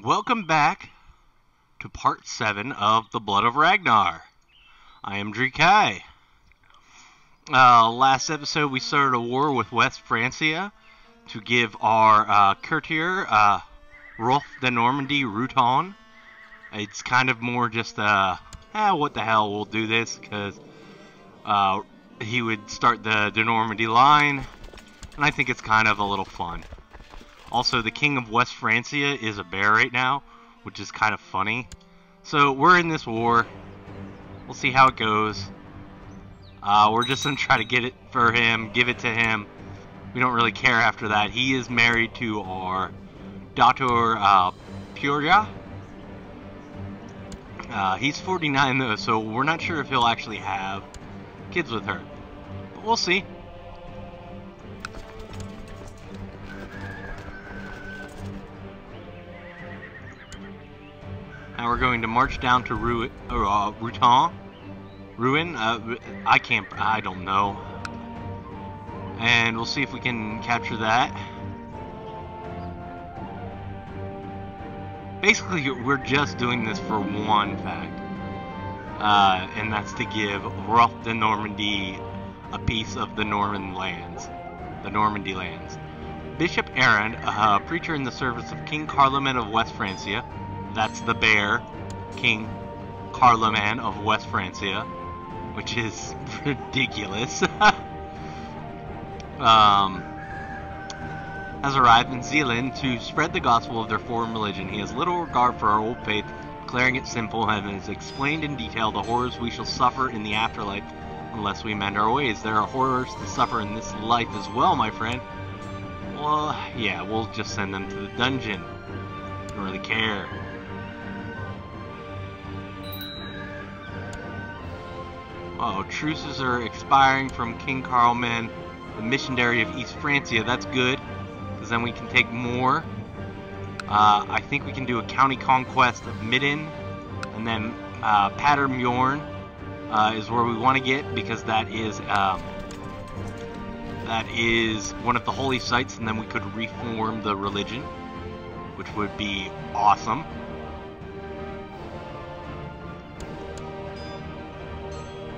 Welcome back to part 7 of The Blood of Ragnarr. I am Drikai. Uh, last episode we started a war with West Francia to give our uh, courtier, uh, Rolf de Normandy Rouen. It's kind of more just, uh, ah, what the hell, we'll do this, because uh, he would start the de Normandy line, and I think it's kind of a little fun. Also, the King of West Francia is a bear right now, which is kind of funny. So, we're in this war. We'll see how it goes. Uh, we're just going to try to get it for him, give it to him. We don't really care after that. He is married to our daughter, uh, Puria. Uh, he's 49 though, so we're not sure if he'll actually have kids with her. But we'll see. Now we're going to march down to Ru uh. Ruin? Uh, I can't, I don't know. And we'll see if we can capture that. Basically, we're just doing this for one fact. Uh, and that's to give Rolf de Normandy a piece of the Norman lands. The Normandy lands. Bishop Aaron, a preacher in the service of King Carloman of West Francia, that's the bear, King Carloman of West Francia, which is ridiculous. um, has arrived in Zealand to spread the gospel of their foreign religion. He has little regard for our old faith, declaring it simple, and has explained in detail the horrors we shall suffer in the afterlife unless we mend our ways. There are horrors to suffer in this life as well, my friend. Well, yeah, we'll just send them to the dungeon. Don't really care. Oh, truces are expiring from King Carlman, the missionary of East Francia. That's good, because then we can take more. Uh, I think we can do a county conquest of Minden, and then uh, Padermjorn uh, is where we want to get, because that is um, that is one of the holy sites, and then we could reform the religion, which would be awesome.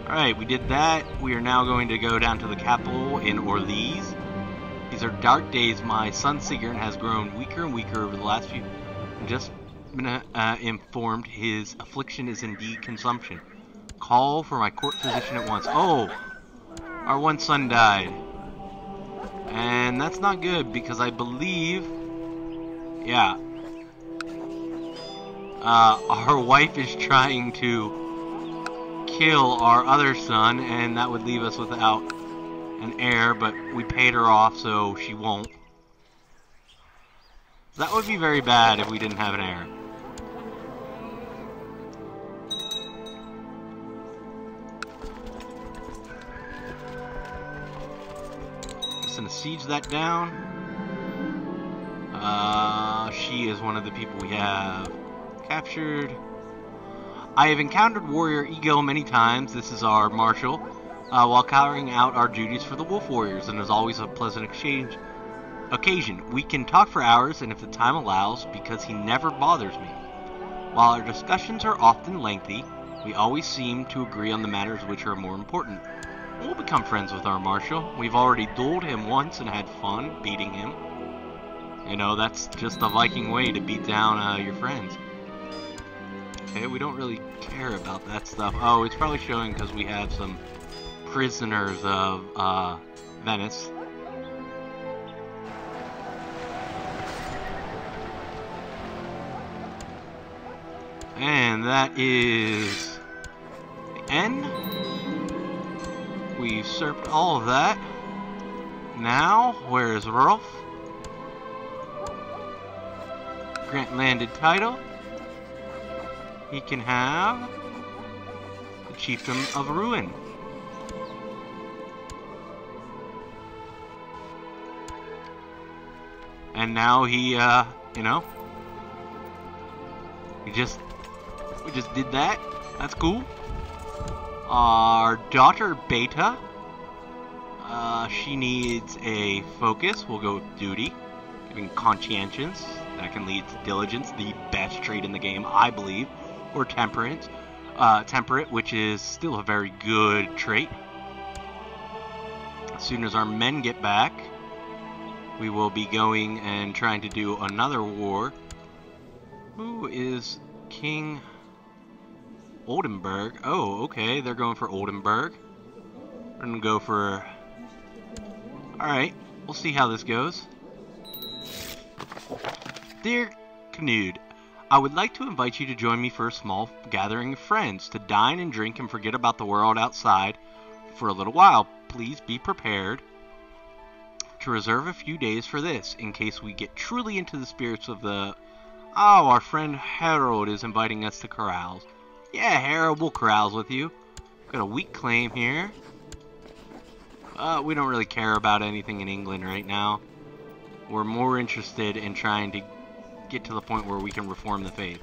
Alright, we did that. We are now going to go down to the capital in Orleans. These are dark days. My son Sigrun has grown weaker and weaker over the last few... I'm just been uh, informed his affliction is indeed consumption. Call for my court physician at once. Oh! Our one son died. And that's not good because I believe... Yeah. Uh, our wife is trying to kill our other son, and that would leave us without an heir, but we paid her off, so she won't. That would be very bad if we didn't have an heir. Just gonna siege that down. Uh, she is one of the people we have captured. I have encountered warrior Ego many times, this is our marshal, uh, while carrying out our duties for the wolf warriors, and is always a pleasant exchange occasion. We can talk for hours, and if the time allows, because he never bothers me. While our discussions are often lengthy, we always seem to agree on the matters which are more important. We'll become friends with our marshal. We've already dueled him once and had fun beating him. You know, that's just the Viking way to beat down uh, your friends. Okay, we don't really care about that stuff. Oh, it's probably showing because we have some prisoners of uh, Venice. And that is the end. We've usurped all of that. Now, where is Rolf? Grant landed title he can have the Chieftain of Ruin. And now he, uh, you know, we just, we just did that. That's cool. Our daughter, Beta, uh, she needs a focus. We'll go with duty. Giving conscientious. That can lead to diligence, the best trait in the game, I believe, or temperance, uh, temperate, which is still a very good trait. As soon as our men get back, we will be going and trying to do another war. Who is King Oldenburg? Oh, okay, they're going for Oldenburg. We're gonna go for. Alright, we'll see how this goes. Dear Canute, I would like to invite you to join me for a small gathering of friends to dine and drink and forget about the world outside for a little while. Please be prepared to reserve a few days for this in case we get truly into the spirits of the. Oh, our friend Harold is inviting us to carouse. Yeah, Harold, we'll carouse with you. Got a weak claim here. Uh, we don't really care about anything in England right now. We're more interested in trying to get to the point where we can reform the faith.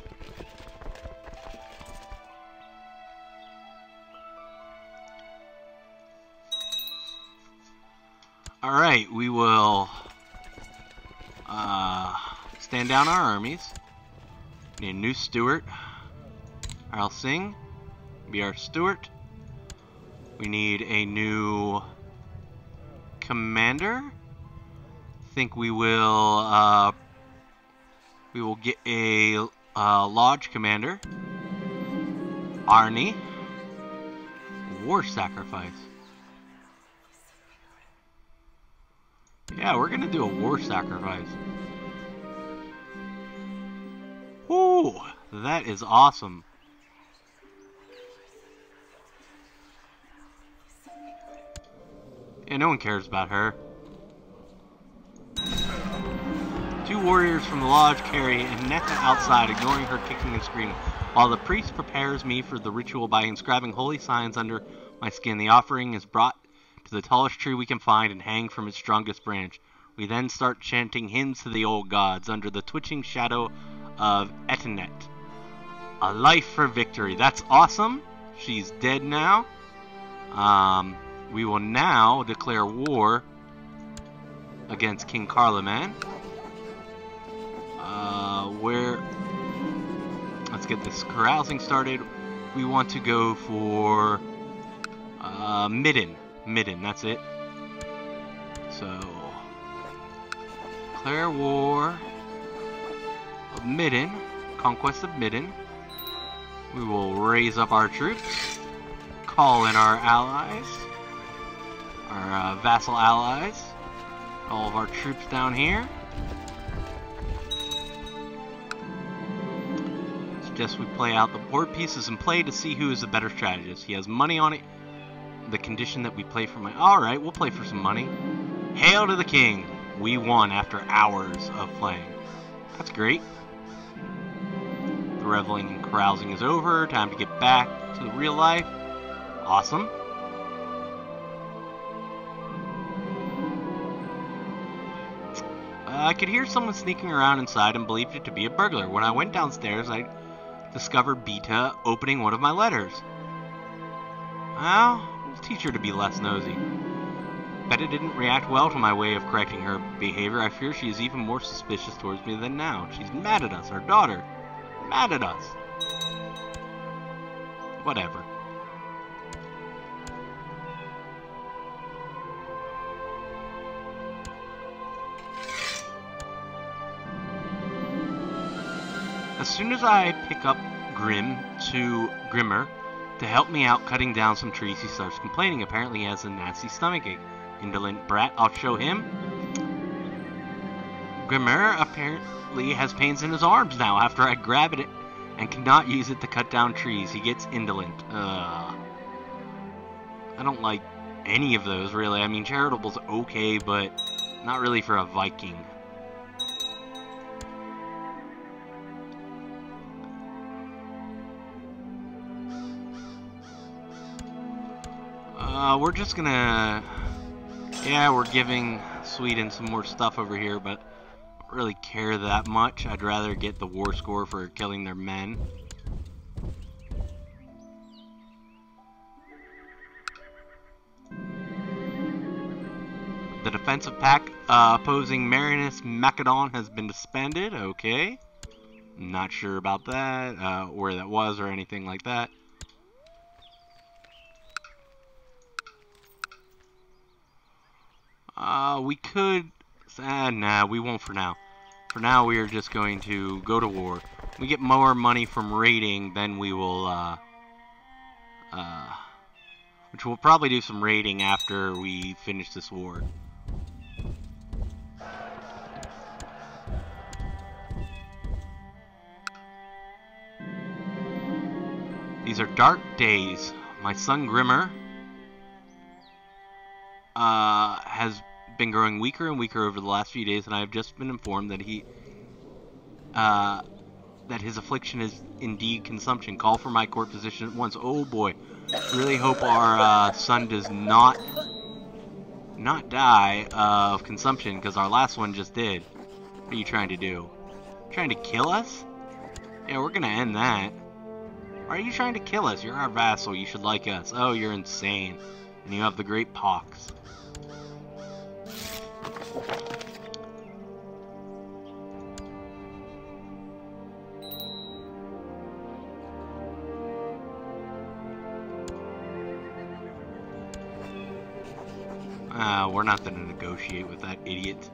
Alright, we will uh, stand down our armies. Need a new steward. I'll sing. Be our steward. We need a new commander. Think we will uh, we will get a uh, lodge commander. Arnie. War sacrifice. Yeah, we're gonna do a war sacrifice. Ooh, that is awesome. Yeah, no one cares about her. Warriors from the lodge carry Annetta outside, ignoring her kicking and screaming, while the priest prepares me for the ritual by inscribing holy signs under my skin. The offering is brought to the tallest tree we can find and hang from its strongest branch. We then start chanting hymns to the old gods under the twitching shadow of Etinet. A life for victory. That's awesome. She's dead now. Um, we will now declare war against King Carloman. Uh, where... Let's get this carousing started. We want to go for... Uh, Minden. Minden, that's it. So... Declare war of Minden. Conquest of Minden. We will raise up our troops. Call in our allies our uh, vassal allies. All of our troops down here. Suggest we play out the board pieces and play to see who is the better strategist. He has money on it. The condition that we play for money. Alright, we'll play for some money. Hail to the king! We won after hours of playing. That's great. The reveling and carousing is over. Time to get back to the real life. Awesome. Uh, I could hear someone sneaking around inside and believed it to be a burglar. When I went downstairs, I discovered Beta opening one of my letters. Well, will teach her to be less nosy. Beta didn't react well to my way of correcting her behavior. I fear she is even more suspicious towards me than now. She's mad at us, our daughter. Mad at us. Whatever. As soon as I pick up Grim to Grimmer to help me out cutting down some trees, he starts complaining. Apparently he has a nasty stomachache. Indolent brat, I'll show him. Grimmer apparently has pains in his arms now after I grab it and cannot use it to cut down trees. He gets indolent. Uh, I don't like any of those, really. I mean, Charitable's okay, but not really for a Viking. Uh, we're just gonna... Yeah, we're giving Sweden some more stuff over here, but don't really care that much. I'd rather get the war score for killing their men. The defensive pack uh, opposing Marinus Macedon has been disbanded. Okay. Not sure about that, uh, where that was or anything like that. Uh, we could... Uh, nah, we won't for now. For now, we are just going to go to war. We get more money from raiding, then we will, uh... Uh... Which we'll probably do some raiding after we finish this war. These are dark days. My son Grimmer uh, has been growing weaker and weaker over the last few days, and I have just been informed that he uh, that his affliction is indeed consumption. Call for my court physician at once. Oh boy, really hope our uh, son does not not die of consumption because our last one just did. What are you trying to do? Trying to kill us? Yeah, we're gonna end that. Are you trying to kill us? You're our vassal. You should like us. Oh, you're insane. And you have the great pox. Ah, we're not going to negotiate with that idiot.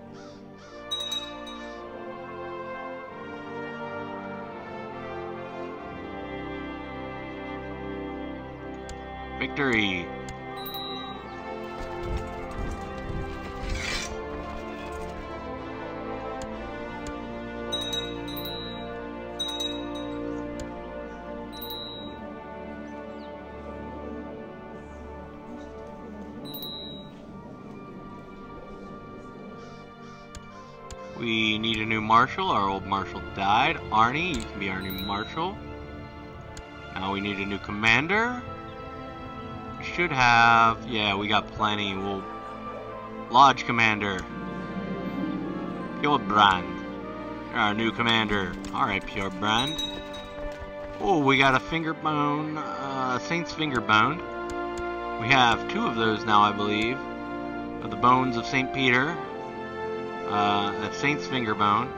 Victory! Need a new marshal. Our old marshal died. Arnie, you can be our new marshal. Now we need a new commander. Should have... Yeah, we got plenty. We'll... Lodge commander. Pure Brand. Our new commander. Alright, Pure Brand. Oh, we got a finger bone. Uh, Saint's finger bone. We have two of those now, I believe. The bones of St. Peter uh, Saint's Fingerbone.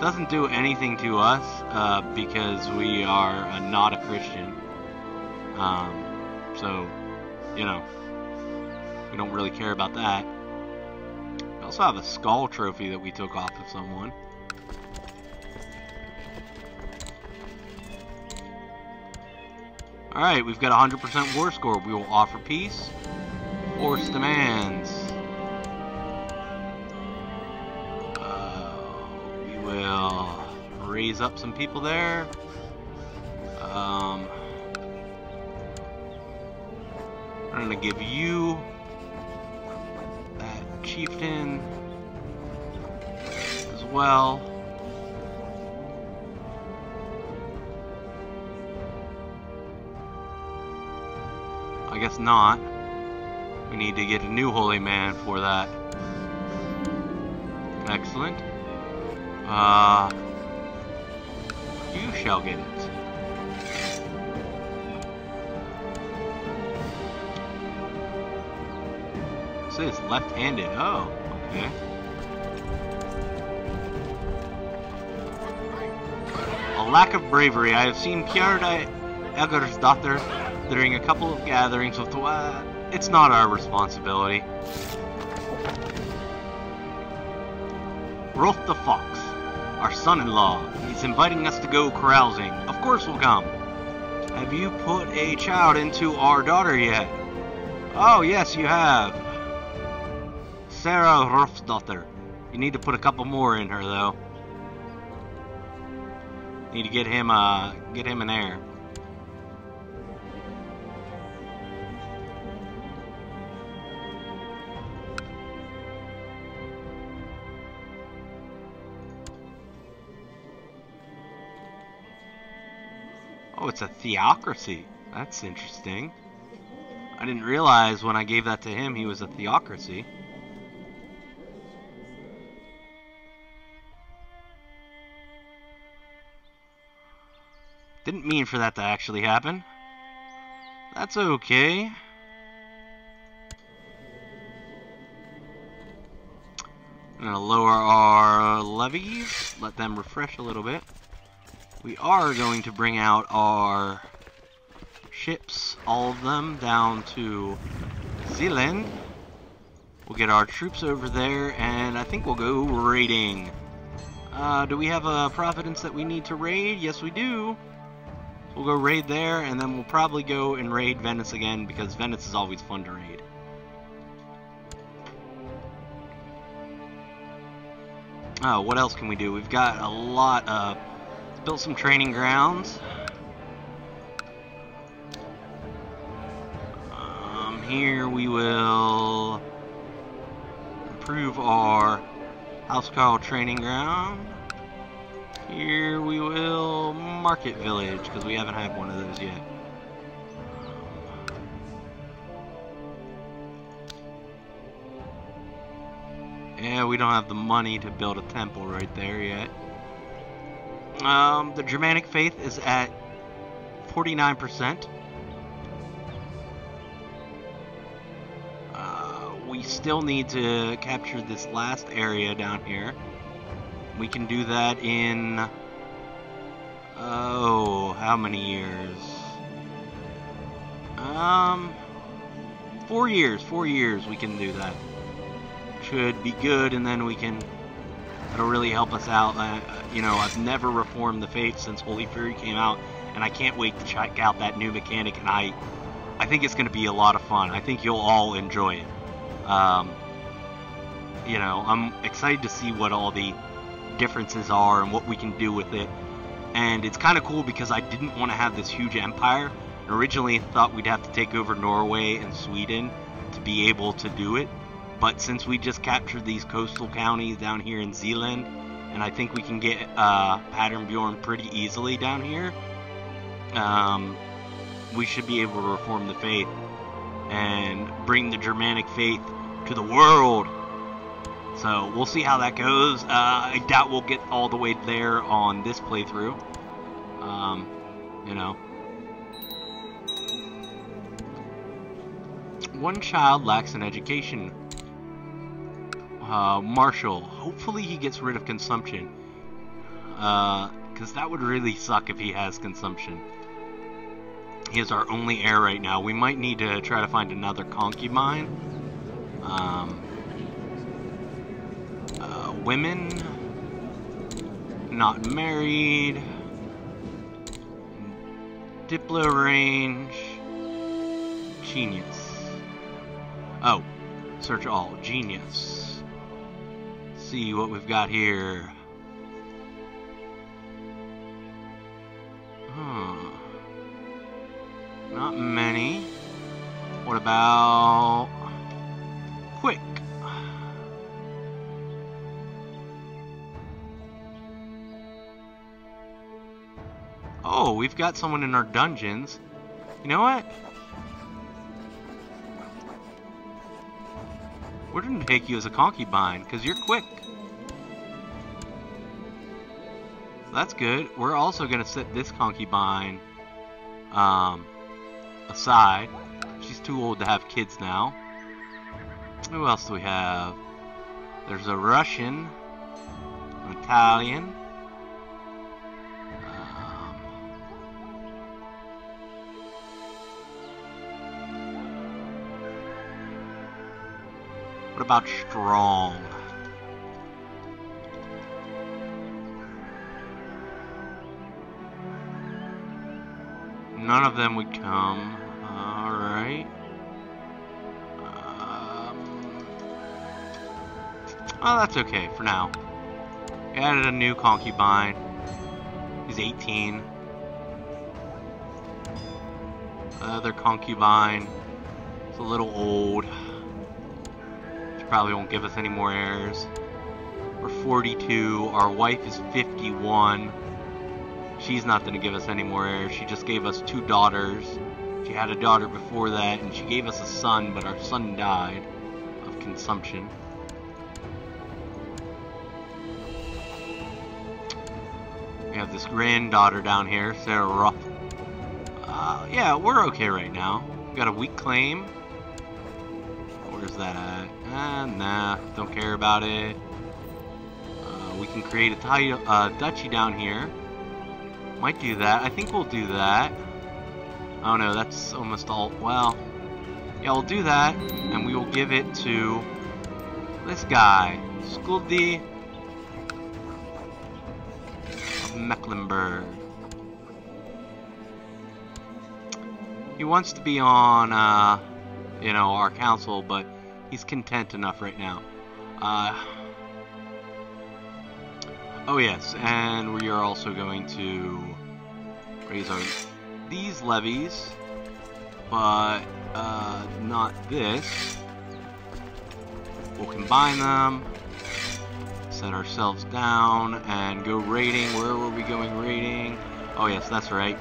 Doesn't do anything to us uh, because we are uh, not a Christian. Um, so, you know, we don't really care about that. We also have a skull trophy that we took off of someone. Alright, we've got 100% war score. We will offer peace. Force demands. Raise up some people there. Um, I'm gonna give you that chieftain as well. I guess not. We need to get a new holy man for that. Excellent. Uh, you shall get it. This is left-handed. Oh, okay. A lack of bravery. I have seen Pjarda daughter during a couple of gatherings with uh, It's not our responsibility. Rolf the Fox, our son-in-law, He's inviting us to go carousing. Of course we'll come. Have you put a child into our daughter yet? Oh, yes, you have. Sarah Rolfsdotter. You need to put a couple more in her, though. Need to get him, uh, get him an heir. Oh, it's a theocracy. That's interesting. I didn't realize when I gave that to him he was a theocracy. Didn't mean for that to actually happen. That's okay. I'm gonna lower our levies, let them refresh a little bit. We are going to bring out our ships, all of them, down to Zealand. We'll get our troops over there, and I think we'll go raiding. Uh, do we have a Providence that we need to raid? Yes, we do. We'll go raid there, and then we'll probably go and raid Venice again, because Venice is always fun to raid. Oh, what else can we do? We've got a lot of... Built some training grounds. Um, here we will improve our Housecarl training ground. Here we will Market Village, because we haven't had one of those yet. Yeah, we don't have the money to build a temple right there yet. Um, the Germanic faith is at 49%. Uh, we still need to capture this last area down here. We can do that in... Oh, how many years? Um, four years. Four years we can do that should be good, and then we can. It'll really help us out. Uh, you know, I've never reformed the faith since Holy Fury came out, and I can't wait to check out that new mechanic. And I, I think it's going to be a lot of fun. I think you'll all enjoy it. Um, you know, I'm excited to see what all the differences are and what we can do with it. And it's kind of cool because I didn't want to have this huge empire. Originally, thought we'd have to take over Norway and Sweden to be able to do it. But since we just captured these coastal counties down here in Zealand, and I think we can get uh, Patternbjorn pretty easily down here, um, we should be able to reform the faith and bring the Germanic faith to the world. So we'll see how that goes. Uh, I doubt we'll get all the way there on this playthrough. Um, you know. One child lacks an education uh, Marshall. Hopefully he gets rid of consumption. Because uh, that would really suck if he has consumption. He is our only heir right now. We might need to try to find another concubine. Um, uh, women. Not married. Diplo range. Genius. Oh, search all. Genius see what we've got here. Huh. Not many. What about quick? Oh, we've got someone in our dungeons. You know what? Gonna take you as a concubine, because you're quick. That's good. We're also going to set this concubine um, aside. She's too old to have kids now. Who else do we have? There's a Russian, an Italian. What about Strong? none of them would come. Alright. Um, oh, that's okay for now. Added a new concubine. He's 18. Other concubine. It's a little old. Probably won't give us any more heirs. We're 42. Our wife is 51 she's not going to give us any more heirs. She just gave us two daughters. She had a daughter before that, and she gave us a son, but our son died of consumption. We have this granddaughter down here, Sarah Ruff. Uh, yeah, we're okay right now. We got a weak claim. Where's that at? Uh, nah, don't care about it. we can create a uh, duchy down here. Might do that. I think we'll do that. Oh no, that's almost all. Well, yeah, we'll do that, and we will give it to this guy, Skuldi of Mecklenburg. He wants to be on, uh, you know, our council, but he's content enough right now. Uh, oh yes, and we are also going to raise our these levies, but uh, not this. We'll combine them, set ourselves down, and go raiding. Where were we going raiding? Oh yes, that's right.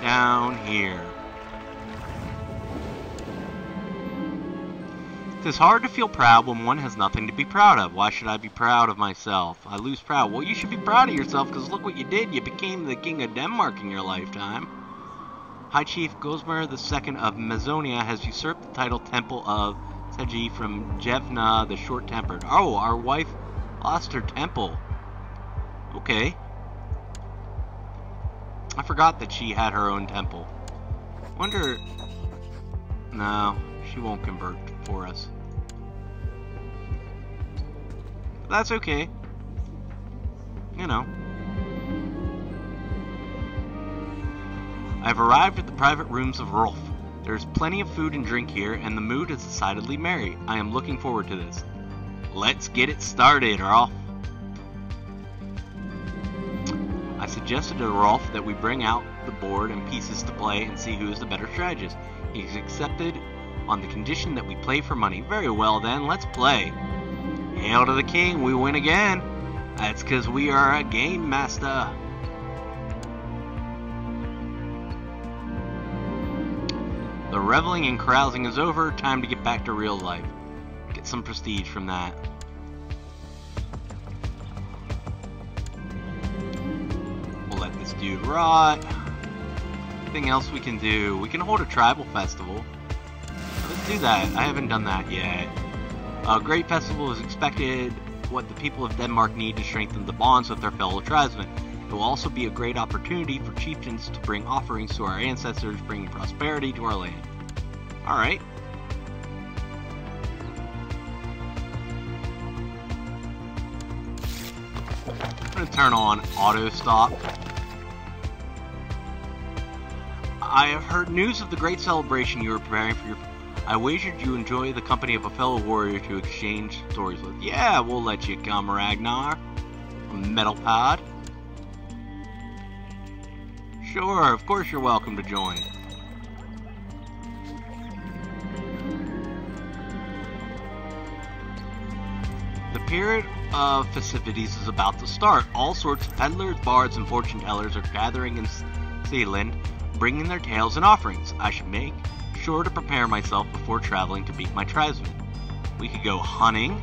Down here. It is hard to feel proud when one has nothing to be proud of. Why should I be proud of myself? I lose proud. Well, you should be proud of yourself because look what you did. You became the king of Denmark in your lifetime. High Chief Gosmer II of Masovia has usurped the title Temple of Seji from Jevna the Short-Tempered. Oh, our wife lost her temple. Okay. I forgot that she had her own temple. Wonder... No, she won't convert for us. But that's okay. You know. I've arrived at the private rooms of Rolf. There's plenty of food and drink here, and the mood is decidedly merry. I am looking forward to this. Let's get it started, Rolf. I suggested to Rolf that we bring out the board and pieces to play and see who is the better strategist. He's accepted on the condition that we play for money. Very well then, let's play. Hail to the king, we win again. That's because we are a game master. The reveling and carousing is over, time to get back to real life. Get some prestige from that. We'll let this dude rot. Anything else we can do? We can hold a tribal festival. Do that. I haven't done that yet. A great festival is expected what the people of Denmark need to strengthen the bonds with their fellow tribesmen. It will also be a great opportunity for chieftains to bring offerings to our ancestors, bringing prosperity to our land. Alright. I'm going to turn on auto stop. I have heard news of the great celebration you are preparing for your I wagered you enjoy the company of a fellow warrior to exchange stories with. Yeah, we'll let you come, Ragnar. Metal pod. Sure, of course you're welcome to join. The period of festivities is about to start. All sorts of peddlers, bards, and fortune tellers are gathering in Zealand, bringing their tales and offerings. I should make sure to prepare myself before traveling to beat my tribesmen. We could go hunting,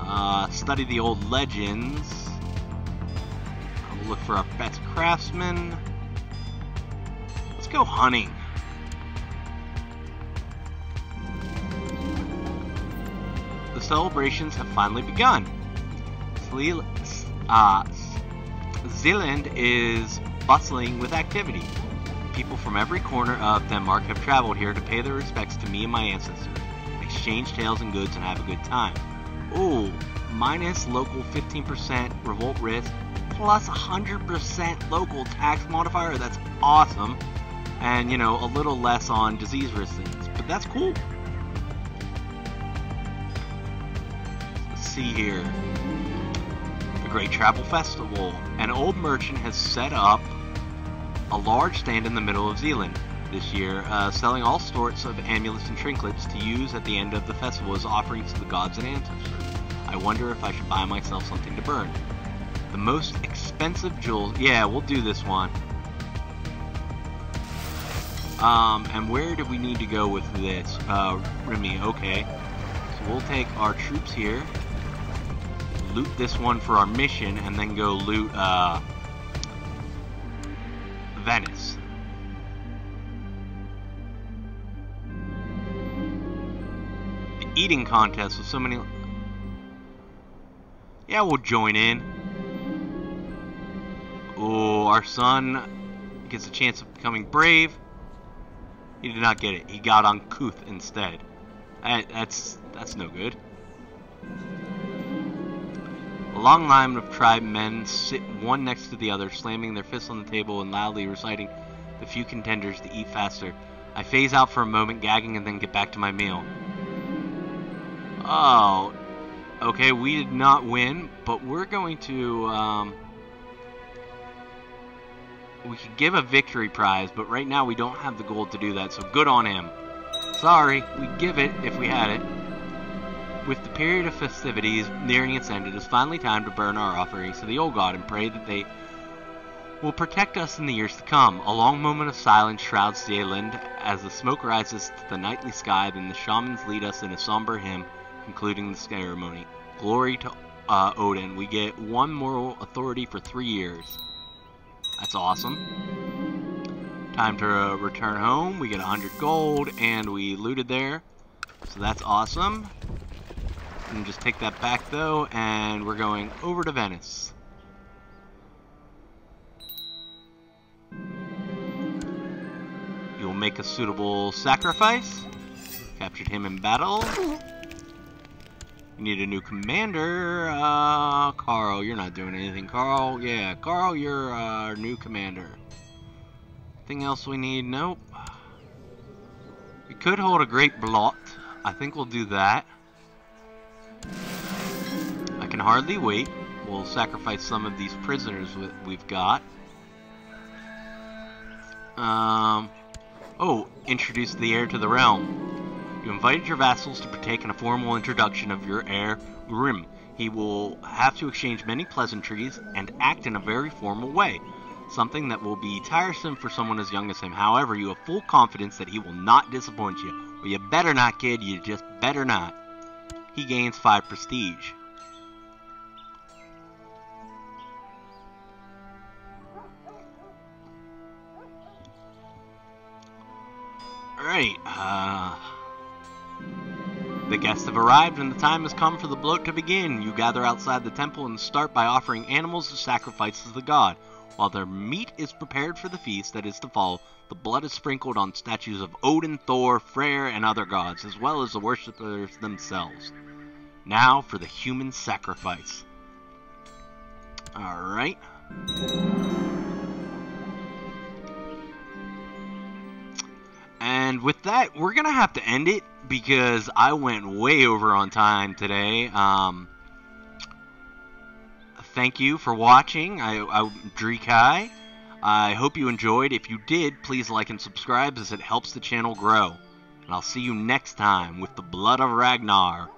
uh, study the old legends, look for our best craftsmen. Let's go hunting. The celebrations have finally begun. uh, Zealand is bustling with activity. People from every corner of Denmark have traveled here to pay their respects to me and my ancestors, exchange tales and goods, and have a good time. Ooh, minus local 15% revolt risk, plus 100% local tax modifier. That's awesome. And, you know, a little less on disease resistance. But that's cool. See here. The Great Travel Festival. An old merchant has set up a large stand in the middle of Zealand this year, uh, selling all sorts of amulets and trinkets to use at the end of the festival as offerings to the gods and ancestors. I wonder if I should buy myself something to burn. The most expensive jewels. Yeah, we'll do this one. Um, and where do we need to go with this? Uh, Remy, okay. So we'll take our troops here, loot this one for our mission, and then go loot, uh, Venice. The eating contest with so many... Yeah, we'll join in. Oh, our son gets a chance of becoming brave. He did not get it. He got uncouth instead. That, that's that's no good. Long line of tribe men sit one next to the other, slamming their fists on the table and loudly reciting the few contenders to eat faster. I phase out for a moment, gagging, and then get back to my meal. Oh, okay, we did not win, but we're going to, um, we could give a victory prize, but right now we don't have the gold to do that, so good on him. Sorry, we'd give it if we had it. With the period of festivities nearing its end, it is finally time to burn our offerings to the old god and pray that they will protect us in the years to come. A long moment of silence shrouds the island as the smoke rises to the nightly sky, then the shamans lead us in a somber hymn concluding the ceremony. Glory to uh, Odin. We get one moral authority for three years. That's awesome. Time to uh, return home. We get 100 gold, and we looted there. So that's awesome. And just take that back, though, and we're going over to Venice. You'll make a suitable sacrifice. Captured him in battle. We need a new commander. Uh, Carl, you're not doing anything. Carl, yeah, Carl, you're our new commander. Anything else we need? Nope. We could hold a great blot. I think we'll do that. I can hardly wait. We'll sacrifice some of these prisoners we've got. Um, oh, introduce the heir to the realm. You invited your vassals to partake in a formal introduction of your heir, Grim. He will have to exchange many pleasantries and act in a very formal way, something that will be tiresome for someone as young as him. However, you have full confidence that he will not disappoint you. Well, you better not, kid. You just better not. He gains 5 prestige. Alright, uh... The guests have arrived and the time has come for the blot to begin. You gather outside the temple and start by offering animals as sacrifices to the god. While their meat is prepared for the feast that is to follow, the blood is sprinkled on statues of Odin, Thor, Freyr, and other gods, as well as the worshippers themselves. Now for the human sacrifice. Alright. And with that, we're going to have to end it because I went way over on time today. Um, thank you for watching. I, I'm Drikai. I hope you enjoyed. If you did, please like and subscribe as it helps the channel grow. And I'll see you next time with the Blood of Ragnarr.